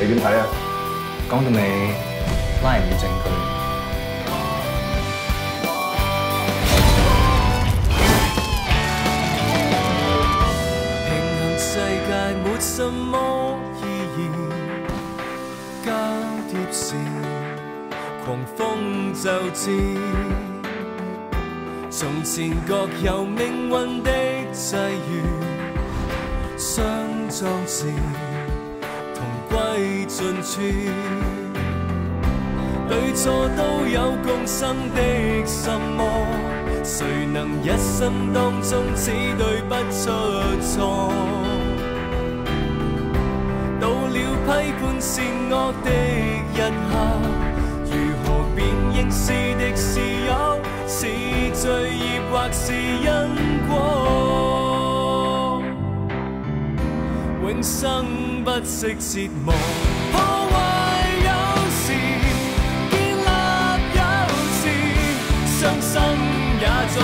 你點睇啊？講到尾拉唔到證據。平衡世界沒什麼意義，交疊時狂風就至。從前各有命運的際遇，相撞時歸盡處，對錯都有共生的心魔。誰能一生當中只對不出錯？到了批判善惡的一刻，如何辨认是生不息折磨，破坏有时，建立有时，伤心。也在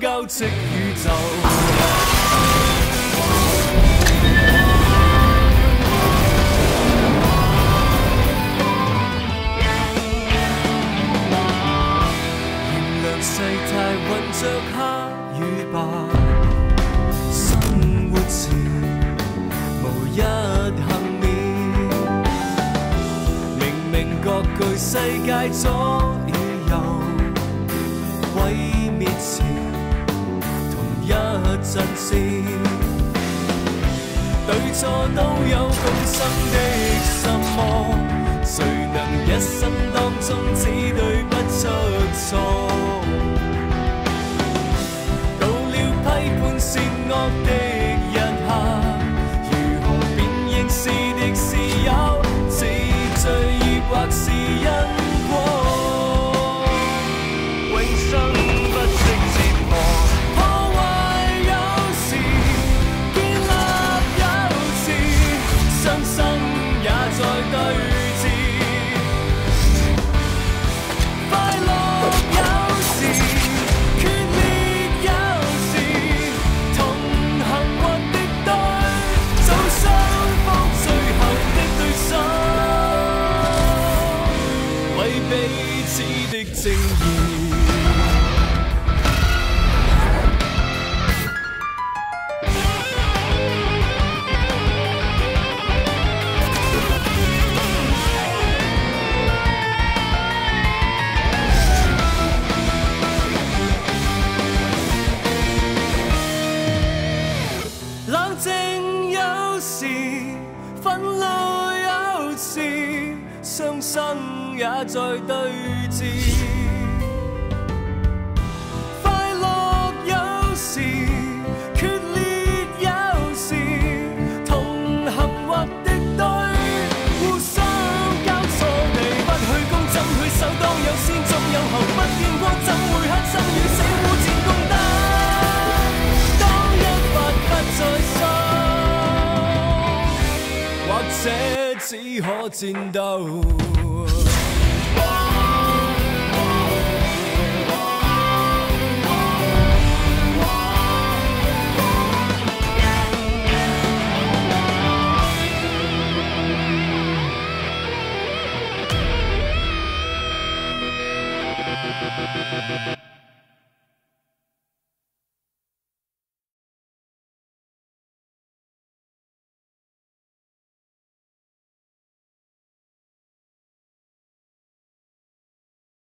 交織宇宙。原谅世態混着黑與白，生活時無一幸免。明明各具世界中真挚。对错都有共生的心魔，谁能一生当中只对不出错？到了批判善恶的。伤，心也在对峙。且只可戰鬥。